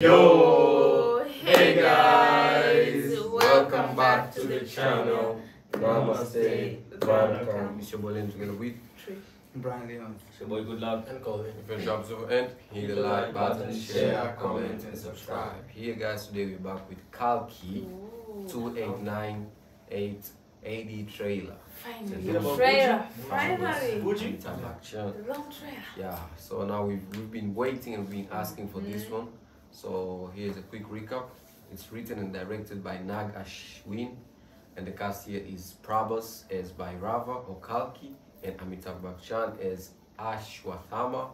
Yo, hey guys, welcome back to the channel. Namaste, Vanakkam. It's your boy Len together with Brian Leon. It's your boy Good Luck and Colin. if your job's over and hit the like button, share, comment, and subscribe. Here, guys, today we're back with Kalki 289880 trailer. Finally, trailer. Finally. Fuji? Action. Long trailer. Yeah, so now we've, we've been waiting and been asking for this mm-hmm. one. So here's a quick recap. It's written and directed by Nag Ashwin, and the cast here is Prabhas as Bhairava or Kalki, and Amitabh Bachchan as Ashwathama,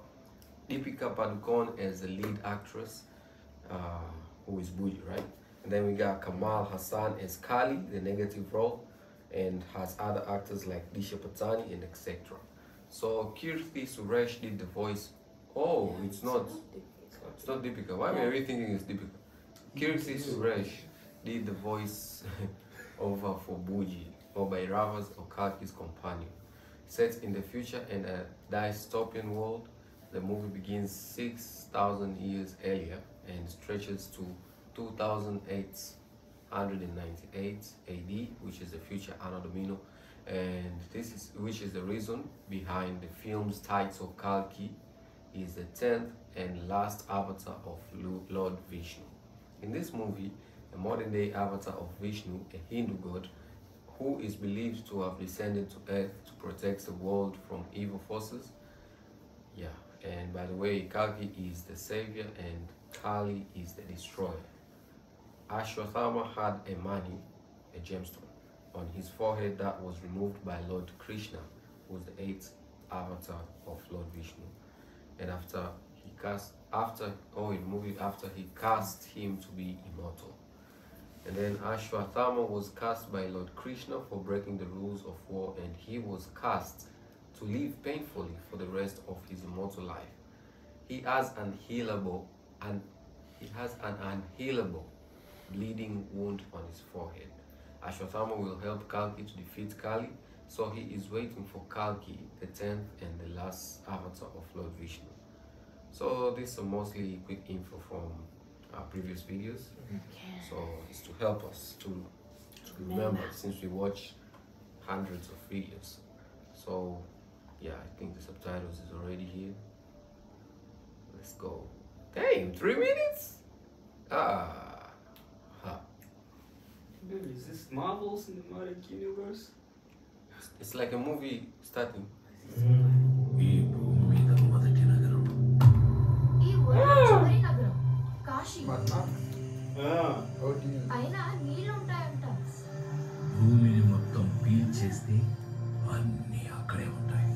Deepika Padukone as the lead actress, uh, who is Buji, right? And then we got Kamal Haasan as Kali, the negative role, and has other actors like Disha Patani and etc. So Keerthy Suresh did the voice. Oh, it's not. It's not Deepika. Why am I really thinking it's Deepika? Keerthy Suresh did the voice over for Buji or Bhairava's or Kalki's companion. Set in the future and a dystopian world, the movie begins 6,000 years earlier and stretches to 2898 AD, which is the future Anno Domini, and this is which is the reason behind the film's title Kalki is the tenth and last avatar of Lord Vishnu. In this movie, a modern day avatar of Vishnu, a Hindu god, who is believed to have descended to earth to protect the world from evil forces. Yeah, and by the way, Kalki is the savior and Kali is the destroyer. Ashwathama had a mani, a gemstone, on his forehead that was removed by Lord Krishna, who was the eighth avatar of Lord Vishnu. And after he cast, after oh, he removed it after he cast him to be immortal. And then Ashwathama was cast by Lord Krishna for breaking the rules of war, and he was cast to live painfully for the rest of his immortal life. He has an healable and he has an unhealable bleeding wound on his forehead. Ashwathama will help Kalki to defeat Kali, so he is waiting for Kalki, the tenth and the last avatar of Lord Vishnu. So these are mostly quick info from our previous videos. So it's to help us to, to remember since we watch hundreds of videos. So yeah, I think the subtitles is already here. Let's go. Damn, three minutes? Ah. Huh. Dude, is this Marvel Cinematic Universe? It's like a movie starting. ఈ భూమి మీద మొదటి నగరం ఈ ఊరిలో చివరి నగరం Kashi But not Ah. audience. పైన నీళ్ళు ఉంటాయంట భూమిని మొత్తం పీల్చేస్తే అన్నీ అక్కడే ఉంటాయి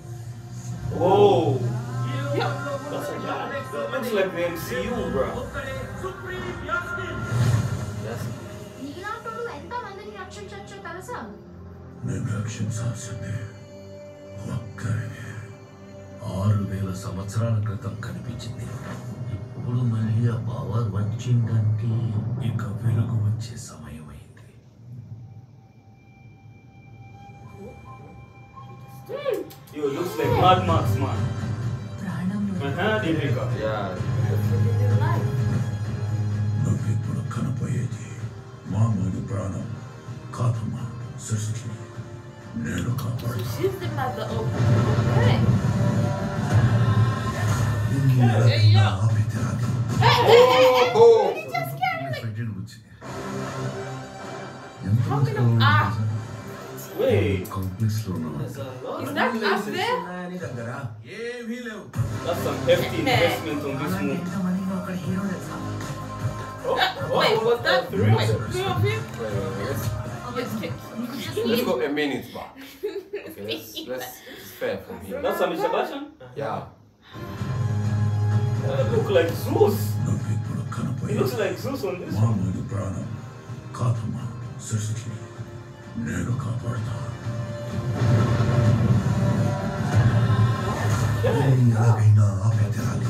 Oh! That's a lot. That looks like the MCU, bro. Yes. నీలాంటోడు ఎంత మందిని రక్షించొచ్చో తెలుసా మేము రక్షించాల్సిందే ఒక్కరినే ఆరు వేల సంవత్సరాల క్రితం కనిపించింది. ఇప్పుడు మళ్ళీ ఆ పవర్ వచ్చిందంటే ఇక వెలుగు వచ్చే సమయం అయింది Yo, it looks like Mad Max, man. ప్రాణంలో Uh-huh. నువ్విప్పుడు కనపోయేది మామూలు ప్రాణం కాదమ్మా సృష్టి. Man. She's about to open okay. Hey, yo. Hey. Hey. Hey, hey, oh. He just scared me. How can I? Wait. Is that up there? That's some hefty investment on this move. Oh, oh, Wait, was that three? Wait, three of you? Wait, wait, wait Let's, Yes. let's go a minute back. Okay, let's, let's, it's fair from here. That's Amisha Bachchan? Yeah. That look like Zeus. నువ్విప్పుడు He కనపోయేది looks like Zeus on this one. మామూలు ప్రాణం కాదమ్మా సృష్టి నేను కాపాడుతా ఎలాగైనా ఆపితేరాదు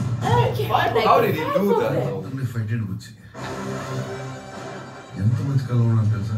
How did he do that? though? అన్ని fighting వచ్చి ఎంతమంది కలవ ఉన్నాను తెలుసా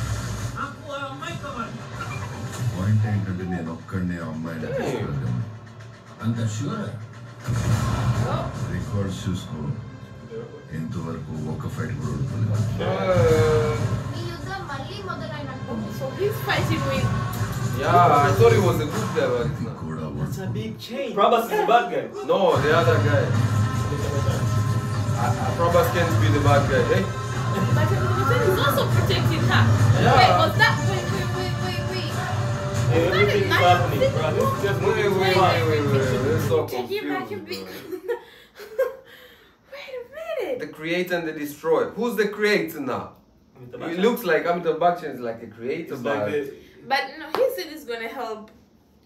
నేను ఒక్కడిని ఆ అమ్మాయిని Damn. తీసుకెళ్ళాను అంత షూర్ రికార్డ్స్ చూసుకో ఇంతవరకు ఒక్క ఫైట్ కూడా ఓడిపోలేదు Uh, ఈ యుద్ధం మళ్ళీ మొదలైనట్టుంది So he's fighting with. yeah, I thought he was a good guy, but it's not. కూడా That's a ఓడిపోలేదు big change. Prabhas is a bad guy. No, the other guy. I, I Probus can't be happening, bro. This is just wait, moving wait, wait, wait, wait, wait. It's so Take him back a confused. wait a minute. The creator and the destroyer. Who's the creator now? It looks like Amitabh Bachchan is like a creator, It's but like the, But no, he said he's gonna help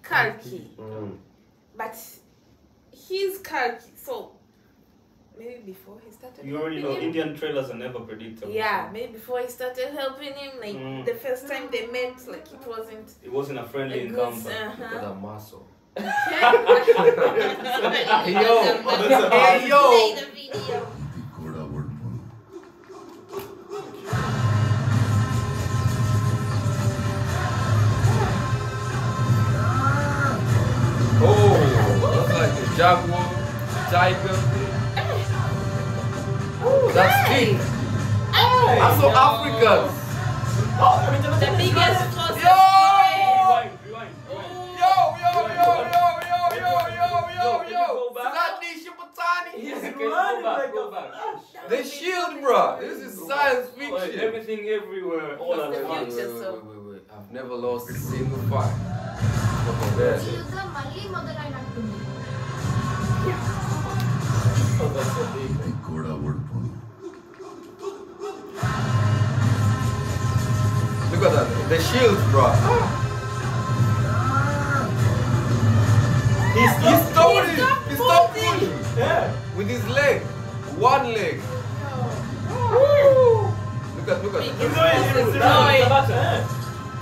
Kalki. Mm. But he's Kalki, so maybe before he started. you already know him- Indian trailers are never predictable. Yeah, maybe before he started helping him, like Mm. the first time they met, like it wasn't It wasn't a friendly a encounter. Look at Uh-huh. that muscle. hey yo, hey yo. everywhere. All. Wait, wait, wait, wait, wait. I've never lost a single fight. Look at that. Look at that. The shield, bro. He stopped, he stopped, he stopped pulling. He stopped pulling. Yeah. With his leg. One leg. Look at, look at. He's doing it. He's doing it. Tabata, eh?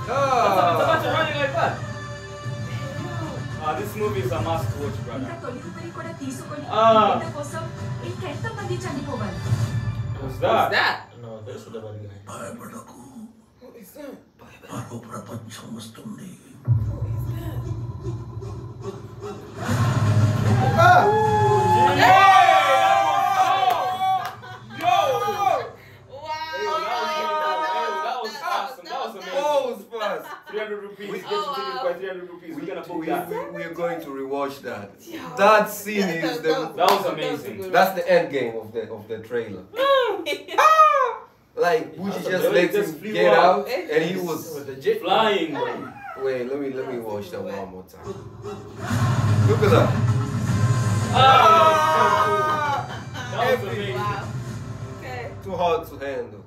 That's Ah. Tabata running like that. Ah, this movie is a must watch, ఇంకా brother. తొలి ఊపిరి కూడా తీసుకొని ఆ. బిడ్డ కోసం ఇంకెంత మంది చనిపోవాలి Who's Who's that? that? No, that's the bad guy. భయపడకు Who is that? నాకు ప్రపంచం వస్తుంది Who is that? Wow! Rupees. We, oh, wow. by 300 rupees. We're, gonna book We, that. we, we are going to rewatch that. Yeah. That scene is the. That was amazing. That's the end game of the of the trailer. Like Buji That's just a- let just him flew get out. out, and he was The flying, man. Wait, let me let me watch that one more time. Look at that. Ah! That was Epic. amazing. Wow. Okay. Too hard to handle.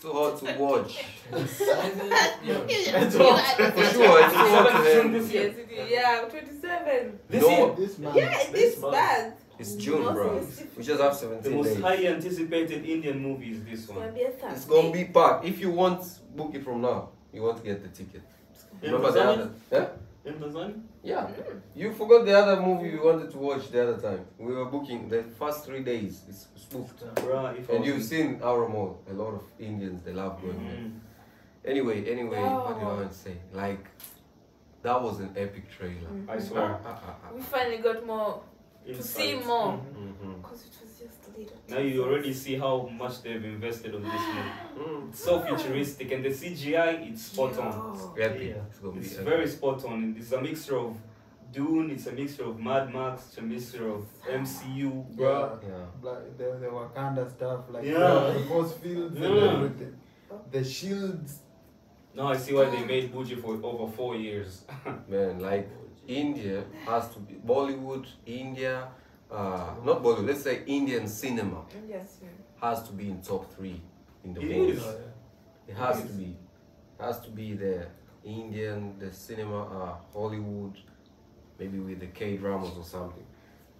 Too hard to watch. For For sure, it's too hard to handle. Yes, it is. Yeah, 27. This No. year. This man. Yeah, this month. bad. It's June, bro. We just have 17 The most days. highly anticipated Indian movie is this one. be a Thursday. It's gonna be packed. If you want, book it from now. You want to get the ticket. Remember the other? Yeah? In Tanzania? Yeah. You forgot the other movie we wanted to watch the other time. We were booking the first three days. It's it's booked. Bruh, And you've seen our mall. A lot of Indians they love going there. Mhm. Anyway, anyway, what do I Oh. want to say? Like, that was an epic trailer. I swear. Ah, ah, ah, We finally got more to see more. Mhm. Because it was just a little. Now you already see how much they've invested on this movie. Mm. It's so futuristic and the CGI it's spot on. Yeah. Yeah. It's It's very spot on. It's a mixture of Dune, it's a mixture of Mad Max, it's a mixture of MCU, bro. Yeah. Yeah. Black, the, the Wakanda stuff, like Yeah. the force fields Yeah. and everything. The shields. Now I see why they made Buji for over four years. Man, like India has to be Bollywood, India, uh, not Bollywood. Let's say Indian cinema Yes. has to be in top three in the It world. is. It has to be. Has to be there. Indian, the cinema, uh, Hollywood, maybe with the K dramas or something.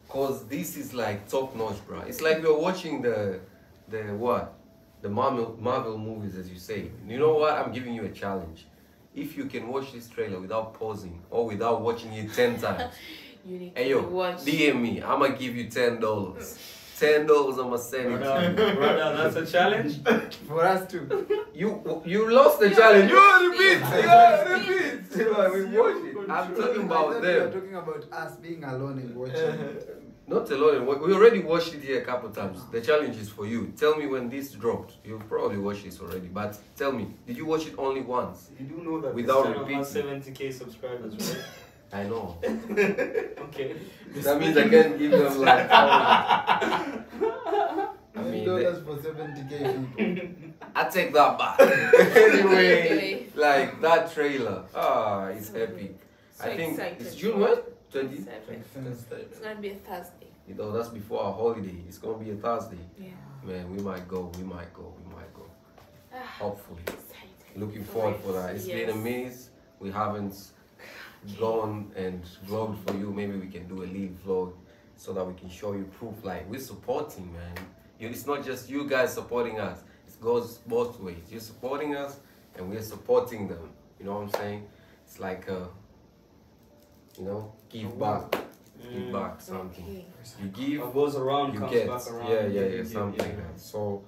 cause this is like top notch, bro. It's like we're watching the the what the Marvel Marvel movies, as you say. You know what? I'm giving you a challenge. If you can watch this trailer without pausing or without watching it ten times, You need hey to yo, watch. DM me. I'ma give you ten dollars. Ten dollars, I'ma send it you. Brother, brother, that's a challenge. For us too. You you lost the challenge. You repeat. You repeat. You know, we watch it. I'm talking thought about you were them. talking about us being alone and watching. Uh-huh. Not alone. We we already watched it here a couple times. The challenge is for you. Tell me when this dropped. You've probably watched this already, but tell me, did you watch it only once? You do know that Without this channel has 70k subscribers, right? I know. okay. That means I can give them like. I Ten mean, dollars for seventy k people. I take that back. anyway, like that trailer. Ah, it's epic. So I think excited. it's June what? Twenty. Seven. It's gonna be a Thursday. You know, that's before our holiday. It's gonna be a Thursday. Yeah. Man, we might go. We might go. We might go. Ah, Hopefully. excited. Looking forward for that. It's been a Yes. minute. We haven't gone and vlogged for you. Maybe we can do a lead vlog so that we can show you proof. Like we're supporting, man. It's not just you guys supporting us. It goes both ways. You're supporting us, and we're supporting them. You know what I'm saying? It's like a, you know, give back, give Mm. back something. Okay. You give, What goes around you comes get. back around. Yeah, yeah, yeah, something yeah. like. So,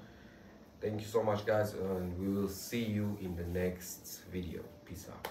thank you so much, guys, and we will see you in the next video. Peace out.